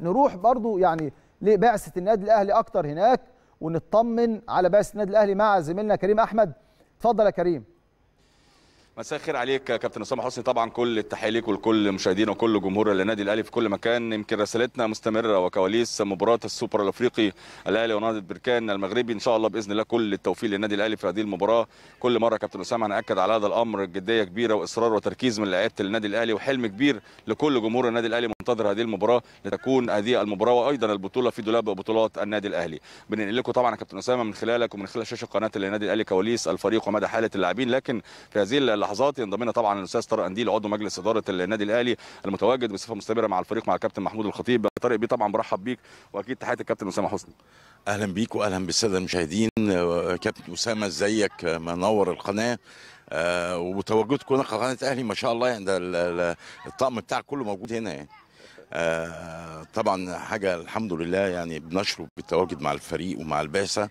نروح برضو يعني لبعثة النادي الأهلي أكتر هناك ونطمن على بعثة النادي الأهلي مع زميلنا كريم أحمد. اتفضل يا كريم. مساء الخير عليك كابتن أسامة حسني. طبعا كل التحية ليك ولكل مشاهدينا وكل جمهور النادي الأهلي في كل مكان. يمكن رسالتنا مستمرة وكواليس مباراة السوبر الأفريقي الأهلي ونهضه بركان المغربي. إن شاء الله بإذن الله كل التوفيق للنادي الأهلي في هذه المباراة. كل مرة كابتن أسامة هنأكد على هذا الأمر. جدية كبيرة وإصرار وتركيز من لعيبة النادي الأهلي وحلم كبير لكل جمهور النادي الأهلي منتظر هذه المباراة لتكون هذه المباراة وأيضا البطولة في دولاب بطولات النادي الأهلي. بننقل لكم طبعا كابتن أسامة من خلالك ومن خلال شاشة قناة النادي الأهلي كواليس الفريق ومدى حالة اللاعبين. لكن في هذه اللحظات ينضم طبعا الأستاذ طارق أنديل عضو مجلس إدارة النادي الأهلي المتواجد بصفة مستمرة مع الفريق مع الكابتن محمود الخطيب. طارق بيه طبعا برحب بيك وأكيد تحياتي الكابتن أسامة حسني. أهلا بيك واهلا بالسادة المشاهدين. كابتن أسامة إزيك؟ منور القناة. آه وتواجدكم هنا قناة أهلي ما شاء الله يعني الطقم بتاعك كله موجود هنا يعني. آه طبعا حاجة الحمد لله يعني بنشرف بالتواجد مع الفريق ومع البعثه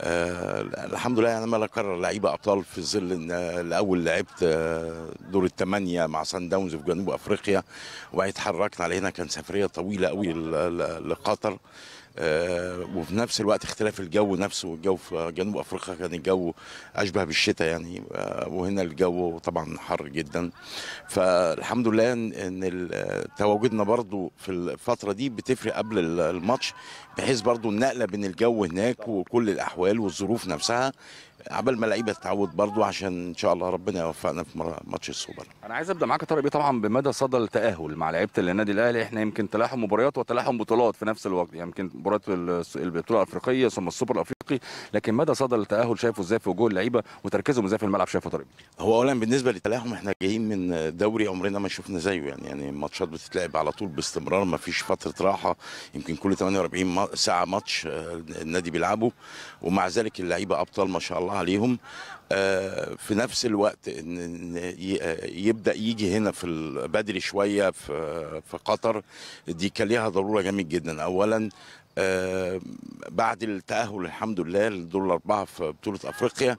آه الحمد لله يعني ما اكرر لعيبة أبطال في ظل إن الأول لعبت آه دور الثمانيه مع سان داونز في جنوب أفريقيا وبعدين اتحركنا على هنا كان سفرية طويلة قوي لقطر. وفي نفس الوقت اختلاف الجو نفسه الجو في جنوب أفريقيا كان الجو أشبه بالشتاء يعني آه وهنا الجو طبعا حر جدا. فالحمد لله ان تواجدنا برضو في الفترة دي بتفرق قبل الماتش بحيث برضو النقلة بين الجو هناك وكل الأحوال والظروف نفسها عبال ما اللعيبة تتعود برضو عشان إن شاء الله ربنا يوفقنا في ماتش السوبر. أنا عايز أبدأ معاك يا طارق طبعا بمدى صدى التأهل مع لعيبة النادي الأهلي إحنا يمكن تلاحم مباريات وتلاحم بطولات في نفس الوقت يمكن مباراة البطولة الأفريقية ثم السوبر الأفريقي. لكن مدى صدى التأهل شايفه إزاي في وجوه اللعيبة وتركيزهم إزاي في الملعب شايفه طارق هو اولا بالنسبة للتلاحم إحنا جايين من دوري عمرنا ما شفنا زيه يعني يعني ماتشات بتتلعب على طول باستمرار ما فيش فترة راحة يمكن كل 48 ساعة ماتش النادي بيلعبه ومع ذلك اللعيبة أبطال ما شاء الله عليهم. في نفس الوقت ان يبدأ يجي هنا في بدري شوية في في قطر دي كان ليها ضرورة جامد جدا. اولا آه بعد التأهل الحمد لله للدور الأربعة في بطولة أفريقيا.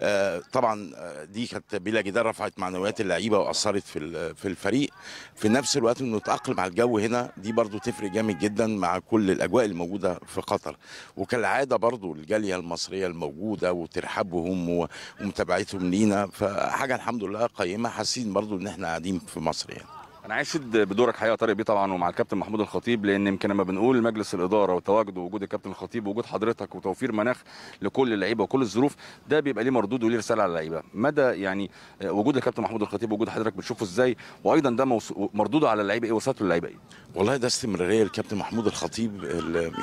آه طبعا دي كانت بلا جدال رفعت معنويات اللعيبة وأثرت في في الفريق. في نفس الوقت إنه نتأقلم على الجو هنا دي برضو تفرق جامد جدا مع كل الأجواء الموجودة في قطر. وكالعادة برضو الجالية المصرية الموجودة وترحابهم ومتابعتهم لينا فحاجة الحمد لله قيمة. حاسين برضو إن إحنا قاعدين في مصر يعني. أنا عايز اشد بدورك حقيقة طارق بيه طبعا ومع الكابتن محمود الخطيب لأن يمكن لما بنقول مجلس الإدارة وتواجد ووجود الكابتن الخطيب ووجود حضرتك وتوفير مناخ لكل اللعيبة وكل الظروف ده بيبقى ليه مردود وليه رسالة على اللعيبة. مدى يعني وجود الكابتن محمود الخطيب ووجود حضرتك بتشوفه إزاي؟ وأيضا ده. مردوده على اللعيبة إيه؟ وصلته للعيبه إيه؟ والله ده استمرارية الكابتن محمود الخطيب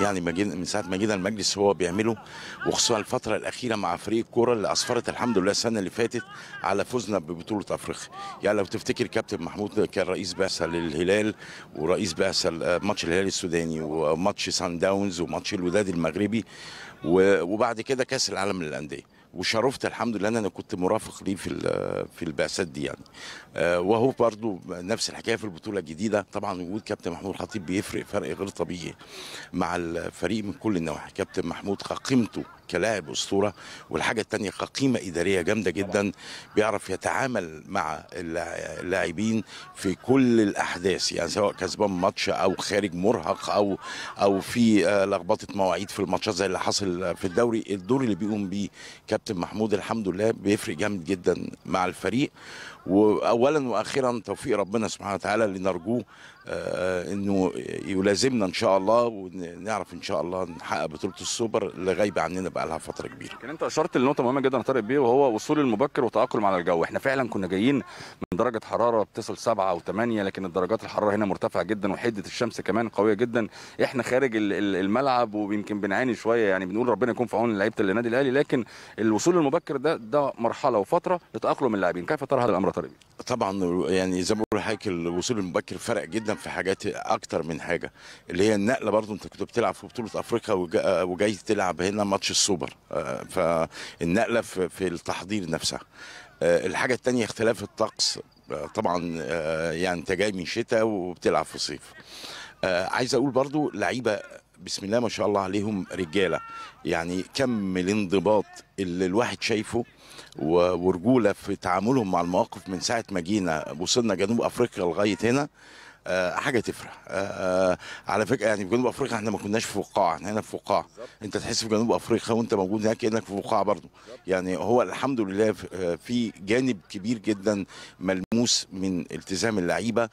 يعني من ساعة ما جينا المجلس هو بيعمله وخصوصا الفترة الأخيرة مع فريق الكورة اللي أسفرت الحمد لله السنة اللي فاتت على فوزنا ببطولة أفريقيا. يعني لو تفتكر كابتن محمود كان رئيس بعثه للهلال ورئيس بعثه ماتش الهلال السوداني وماتش سان داونز وماتش الوداد المغربي وبعد كده كأس العالم للأندية. وشرفت الحمد لله إن أنا كنت مرافق ليه في في البعثات دي يعني. وهو برضو نفس الحكاية في البطولة الجديدة. طبعا وجود كابتن محمود الخطيب بيفرق فرق غير طبيعي مع الفريق من كل النواحي. كابتن محمود قيمته كلاعب أسطورة والحاجة الثانية كقيمه إدارية جامدة جدا بيعرف يتعامل مع اللاعبين في كل الأحداث يعني سواء كسبان ماتش أو خارج مرهق أو أو في لخبطة مواعيد في الماتشات زي اللي حصل في الدوري الدور اللي بيقوم بيه كابتن محمود الحمد لله بيفرق جامد جدا مع الفريق. واولا وأخيرا توفيق ربنا سبحانه وتعالى اللي نرجوه آه إنه يلازمنا إن شاء الله ونعرف إن شاء الله نحقق بطولة السوبر اللي غايبة عننا بقى لها فترة كبيرة. كان أنت أشرت لنقطة مهمة جدا طارق بيه وهو وصول المبكر وتأقلم على الجو، إحنا فعلا كنا جايين من درجة حرارة بتصل سبعة أو ثمانيه لكن درجات الحرارة هنا مرتفعة جدا وحدة الشمس كمان قوية جدا، إحنا خارج الملعب ويمكن بنعاني شوية يعني بنقول ربنا يكون في عون لعيبة النادي الأهلي لكن الوصول المبكر ده ده مرحلة وفترة لتأقلم اللاعبين، كيف ترى هذا الأمر؟ طارق بيه؟ طبعا يعني زي ما بقول لحضرتك الوصول المبكر فرق جدا في حاجات أكتر من حاجة اللي هي النقلة برضو أنت كنت بتلعب في بطولة أفريقيا وجاي تلعب هنا ماتش السوبر فالنقلة في التحضير نفسها. الحاجة الثانية اختلاف الطقس طبعا يعني أنت جاي من شتاء وبتلعب في صيف. عايز أقول برضو لعيبة بسم الله ما شاء الله عليهم رجالة. يعني كم الانضباط اللي الواحد شايفه ورجولة في تعاملهم مع المواقف من ساعة ما جينا وصلنا جنوب أفريقيا لغاية هنا آه، حاجة تفرح آه، على فكرة يعني في جنوب أفريقيا إحنا ما كناش في فقاعه إحنا هنا في فقاعه انت تحس في جنوب أفريقيا وانت موجود هناك كأنك في فقاعه برضه يعني هو الحمد لله في- آه، في جانب كبير جدا ملموس من التزام اللعيبة. آه،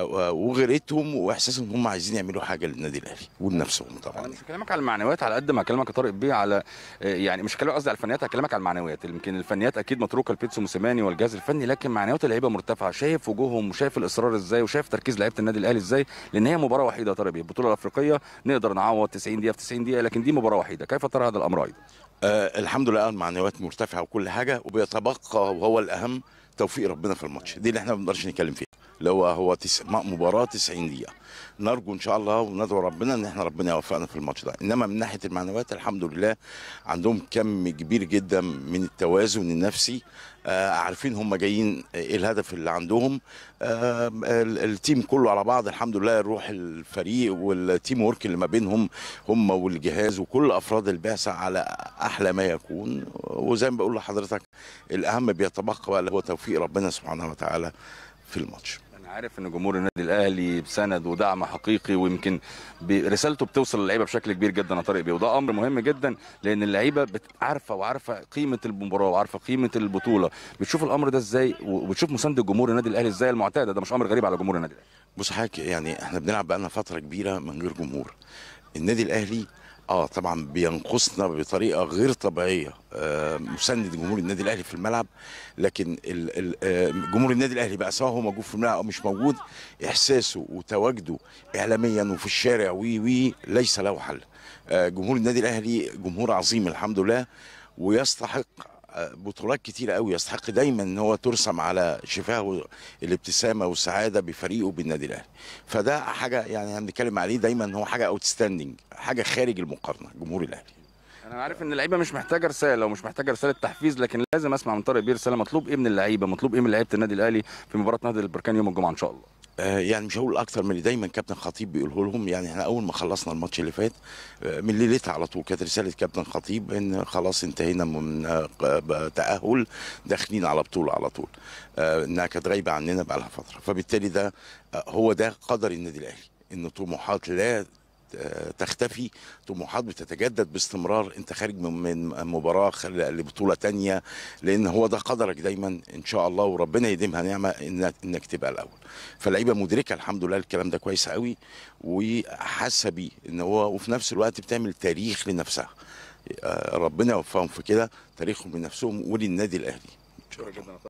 وغيرتهم وإحساسهم إن هم عايزين يعملوا حاجة للنادي الأهلي ولنفسهم أنا طبعا مش هكلمك على المعنويات على قد ما هكلمك يا طارق بيه على آه، يعني مش هكلمك قصدي على الفنيات هكلمك على المعنويات. يمكن الفنيات أكيد متروكة لبيتسو موسيماني والجهاز الفني لكن معنويات اللعيبة مرتفعة. شايف وجوههم وشايف الإصرار إزاي وشايف تركيز لعيبة النادي الأهلي إزاي؟ لأن هي مباراة وحيدة يا طارق بيه. البطولة الأفريقية نقدر نعوض 90 دقيقة في 90 دقيقة لكن دي مباراة وحيدة. كيف ترى هذا الأمر أيضا؟ آه الحمد لله المعنويات مرتفعة وكل حاجة وبيتبقى وهو الأهم توفيق ربنا في الماتش. دي اللي إحنا ما بنقدرش نتكلم فيها. اللي هو هو تس... مباراة 90 دقيقة. نرجو إن شاء الله وندعو ربنا إن إحنا ربنا يوفقنا في الماتش ده. إنما من ناحية المعنويات الحمد لله عندهم كم كبير جدا من التوازن النفسي. آه عارفين هم جايين إيه الهدف اللي عندهم. آه ال- ال team كله على بعض. الحمد لله روح الفريق وال teamwork اللي ما بينهم هم والجهاز وكل أفراد البعثة على أحلى ما يكون. وزي ما بقول لحضرتك الأهم بيتبقى هو توفيق ربنا سبحانه وتعالى في الماتش. عارف إن جمهور النادي الأهلي بسند ودعم حقيقي ويمكن رسالته بتوصل للعيبة بشكل كبير جدا يا طارق بيه وده أمر مهم جدا لأن اللعيبة عارفه وعارفة قيمة المباراة وعارفة قيمة البطولة. بتشوف الأمر ده إزاي وبتشوف مساندة جمهور النادي الأهلي إزاي المعتادة. ده مش أمر غريب على جمهور النادي الأهلي. بص حضرتك يعني إحنا بنلعب بقالنا فترة كبيرة من غير جمهور. النادي الأهلي آه طبعا بينقصنا بطريقة غير طبيعية آه مساند جمهور النادي الأهلي في الملعب لكن ال ال آه جمهور النادي الأهلي بقى سواء هو موجود في الملعب أو مش موجود إحساسه وتواجده اعلاميا وفي الشارع وي وي ليس له حل. آه جمهور النادي الأهلي جمهور عظيم الحمد لله ويستحق بطولات كتيرة قوي يستحق دايما إن هو ترسم على شفاه الابتسامة والسعادة بفريقه بالنادي الأهلي. فده حاجة يعني هنتكلم عليه دايما هو حاجة outstanding حاجة خارج المقارنة جمهور الأهلي. أنا عارف ان اللعيبه مش محتاجه رساله ومش محتاجه رساله تحفيز لكن لازم اسمع من طارق بيه رساله مطلوب إيه من اللعيبة؟ مطلوب إيه من لعيبة النادي الأهلي في مباراة نادي البركان يوم الجمعة إن شاء الله؟ آه، يعني مش هقول أكتر من اللي دايما كابتن خطيب بيقوله لهم يعني إحنا أول ما خلصنا الماتش اللي فات آه، من ليلتها على طول كانت رسالة كابتن خطيب إن خلاص انتهينا من آه، تأهل داخلين على بطولة على طول إنها كانت غايبة عننا بقى لها فترة. فبالتالي ده هو ده قدر النادي الأهلي إن طموحات لا تختفي طموحات بتتجدد باستمرار. انت خارج من مباراة لبطولة تانية لأن هو ده قدرك دايما. إن شاء الله وربنا يديمها نعمة انك إنك تبقى الأول. فاللعيبه مدركة الحمد لله الكلام ده كويس قوي. وحاسة بيه إن هو وفي نفس الوقت بتعمل تاريخ لنفسها. آه، ربنا يوفقهم في كده تاريخهم لنفسهم وللنادي الأهلي.